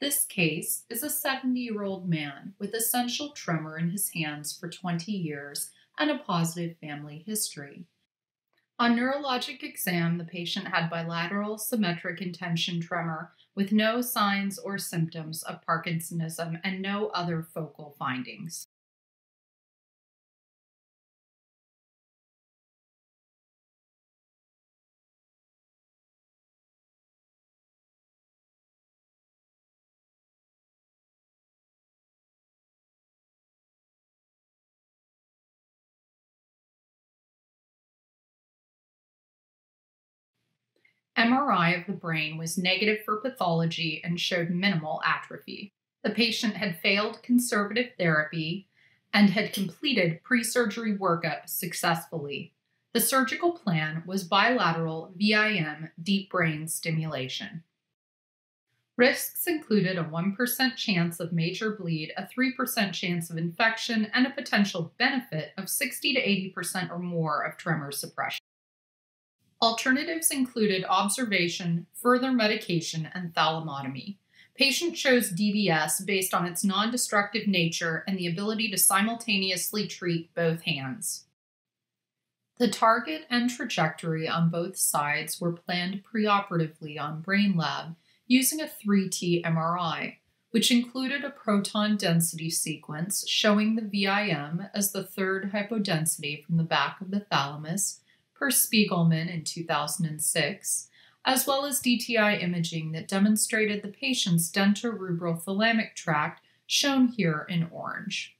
This case is a 70 year old man with essential tremor in his hands for 20 years and a positive family history. On neurologic exam, the patient had bilateral symmetric intention tremor with no signs or symptoms of Parkinsonism and no other focal findings. MRI of the brain was negative for pathology and showed minimal atrophy. The patient had failed conservative therapy and had completed pre surgery workup successfully. The surgical plan was bilateral VIM deep brain stimulation. Risks included a 1% chance of major bleed, a 3% chance of infection, and a potential benefit of 60 to 80% or more of tremor suppression. Alternatives included observation, further medication, and thalamotomy. Patient chose DBS based on its non destructive nature and the ability to simultaneously treat both hands. The target and trajectory on both sides were planned preoperatively on BrainLab using a 3T MRI, which included a proton density sequence showing the VIM as the third hypodensity from the back of the thalamus per Spiegelmann in 2006, as well as DTI imaging that demonstrated the patient's dentorubrothalamic tract, shown here in orange.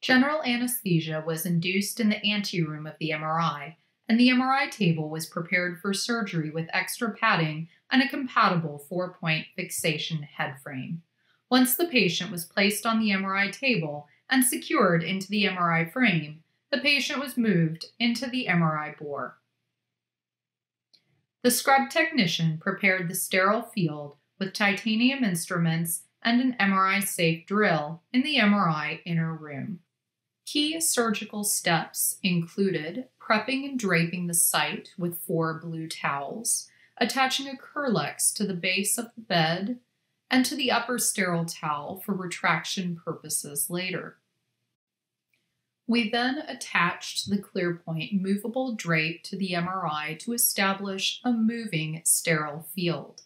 General anesthesia was induced in the anteroom of the MRI, and the MRI table was prepared for surgery with extra padding and a compatible four point fixation head frame. Once the patient was placed on the MRI table, and secured into the MRI frame, the patient was moved into the MRI bore. The scrub technician prepared the sterile field with titanium instruments and an MRI safe drill in the MRI inner room. Key surgical steps included prepping and draping the site with four blue towels, attaching a Kerlix to the base of the bed, and to the upper sterile towel for retraction purposes later. We then attached the ClearPoint movable drape to the MRI to establish a moving sterile field.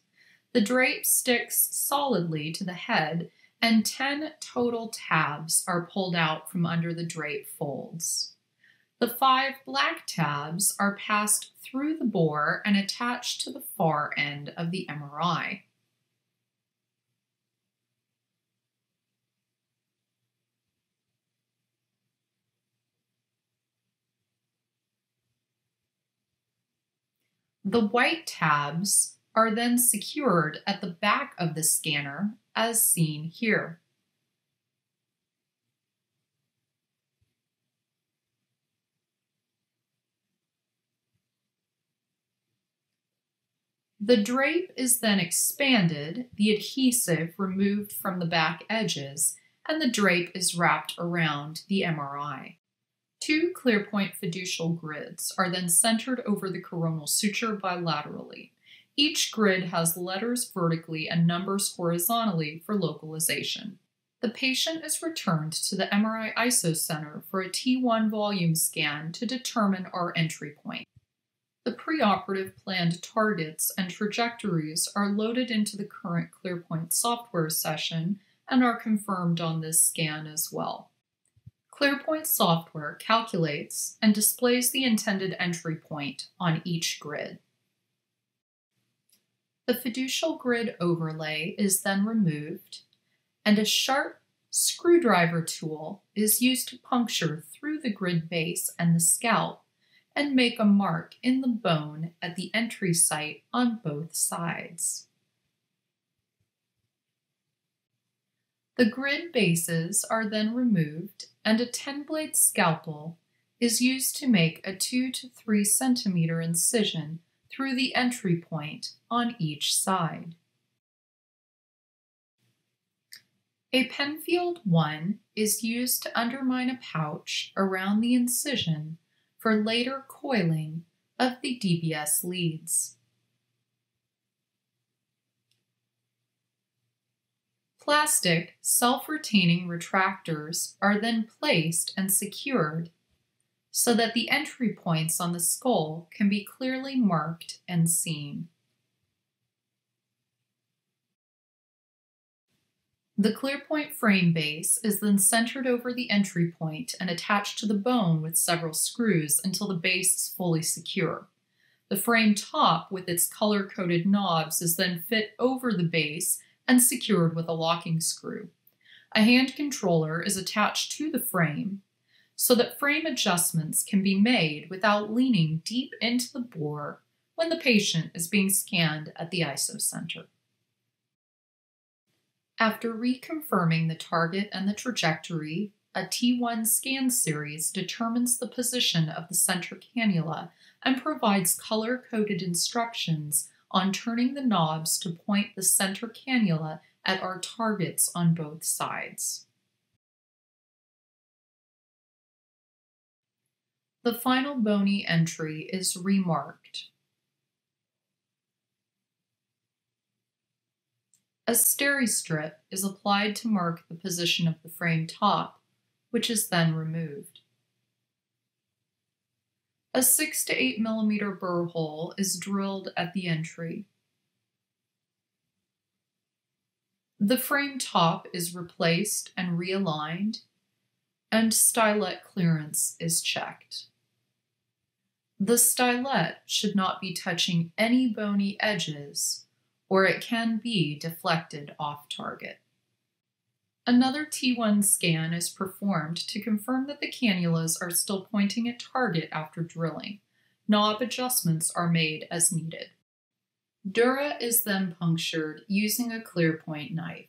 The drape sticks solidly to the head, and 10 total tabs are pulled out from under the drape folds. The five black tabs are passed through the bore and attached to the far end of the MRI. The white tabs are then secured at the back of the scanner as seen here. The drape is then expanded, the adhesive removed from the back edges, and the drape is wrapped around the MRI. Two ClearPoint fiducial grids are then centered over the coronal suture bilaterally. Each grid has letters vertically and numbers horizontally for localization. The patient is returned to the MRI ISO Center for a T1 volume scan to determine our entry point. The preoperative planned targets and trajectories are loaded into the current ClearPoint software session and are confirmed on this scan as well. ClearPoint software calculates and displays the intended entry point on each grid. The fiducial grid overlay is then removed, and a sharp screwdriver tool is used to puncture through the grid base and the scalp and make a mark in the bone at the entry site on both sides. The grid bases are then removed and a 10 blade scalpel is used to make a 2 to 3 centimeter incision through the entry point on each side. A Penfield 1 is used to undermine a pouch around the incision for later coiling of the DBS leads. Plastic, self retaining retractors are then placed and secured so that the entry points on the skull can be clearly marked and seen. The ClearPoint frame base is then centered over the entry point and attached to the bone with several screws until the base is fully secure. The frame top with its color-coded knobs is then fit over the base and secured with a locking screw. A hand controller is attached to the frame so that frame adjustments can be made without leaning deep into the bore when the patient is being scanned at the ISO center. After reconfirming the target and the trajectory, a T1 scan series determines the position of the center cannula and provides color coded instructions on turning the knobs to point the center cannula at our targets on both sides. The final bony entry is remarked. A steri-strip is applied to mark the position of the frame top, which is then removed. A 6 to 8 millimeter burr hole is drilled at the entry. The frame top is replaced and realigned, and stylet clearance is checked. The stylet should not be touching any bony edges or it can be deflected off target. Another T1 scan is performed to confirm that the cannulas are still pointing at target after drilling. Knob adjustments are made as needed. Dura is then punctured using a ClearPoint knife.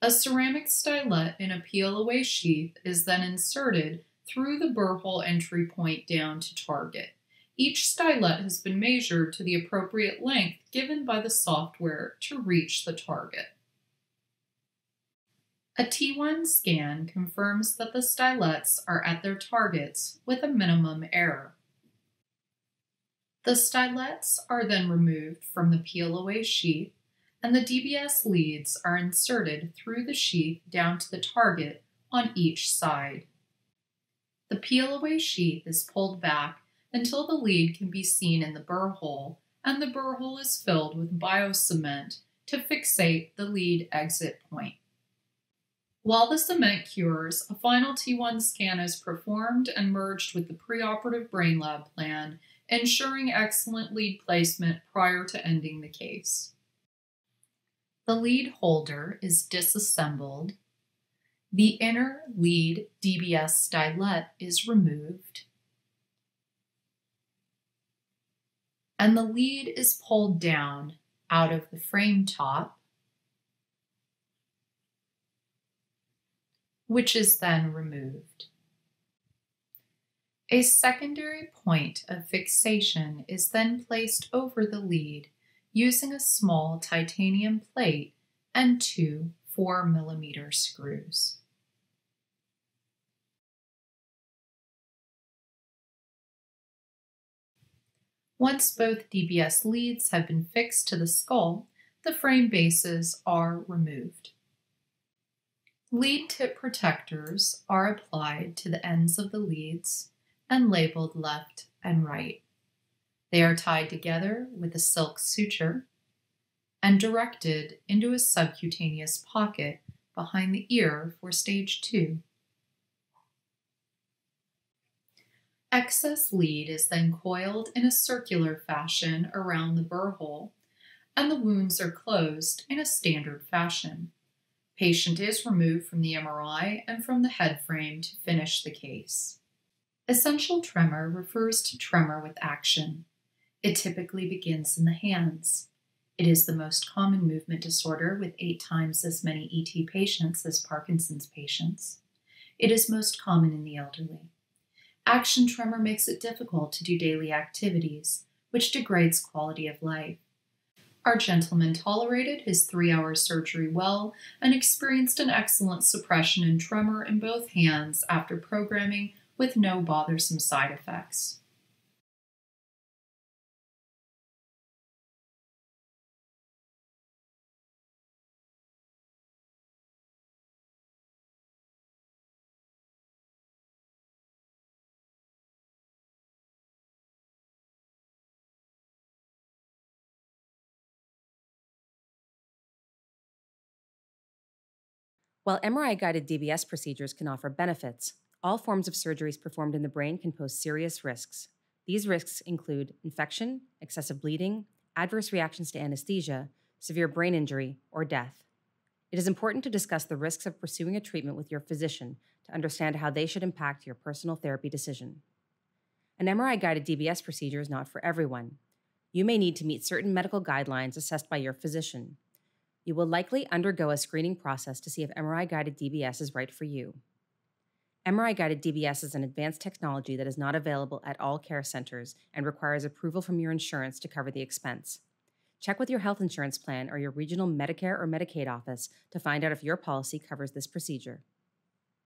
A ceramic stylet in a peel-away sheath is then inserted through the burr hole entry point down to target. Each stylet has been measured to the appropriate length given by the software to reach the target. A T1 scan confirms that the stylets are at their targets with a minimum error. The stylets are then removed from the peel-away sheath and the DBS leads are inserted through the sheath down to the target on each side. The peel-away sheath is pulled back until the lead can be seen in the burr hole and the burr hole is filled with biocement to fixate the lead exit point. While the cement cures, a final T1 scan is performed and merged with the preoperative BrainLab plan, ensuring excellent lead placement prior to ending the case. The lead holder is disassembled. The inner lead DBS stylet is removed. and the lead is pulled down out of the frame top, which is then removed. A secondary point of fixation is then placed over the lead using a small titanium plate and two 4 millimeter screws. Once both DBS leads have been fixed to the skull, the frame bases are removed. Lead tip protectors are applied to the ends of the leads and labeled left and right. They are tied together with a silk suture and directed into a subcutaneous pocket behind the ear for stage two. Excess lead is then coiled in a circular fashion around the burr hole, and the wounds are closed in a standard fashion. Patient is removed from the MRI and from the head frame to finish the case. Essential tremor refers to tremor with action. It typically begins in the hands. It is the most common movement disorder with eight times as many ET patients as Parkinson's patients. It is most common in the elderly. Action tremor makes it difficult to do daily activities, which degrades quality of life. Our gentleman tolerated his three hour surgery well and experienced an excellent suppression in tremor in both hands after programming with no bothersome side effects. While MRI guided DBS procedures can offer benefits, all forms of surgeries performed in the brain can pose serious risks. These risks include infection, excessive bleeding, adverse reactions to anesthesia, severe brain injury, or death. It is important to discuss the risks of pursuing a treatment with your physician to understand how they should impact your personal therapy decision. An MRI guided DBS procedure is not for everyone. You may need to meet certain medical guidelines assessed by your physician. You will likely undergo a screening process to see if MRI guided DBS is right for you. MRI guided DBS is an advanced technology that is not available at all care centers and requires approval from your insurance to cover the expense. Check with your health insurance plan or your regional Medicare or Medicaid office to find out if your policy covers this procedure.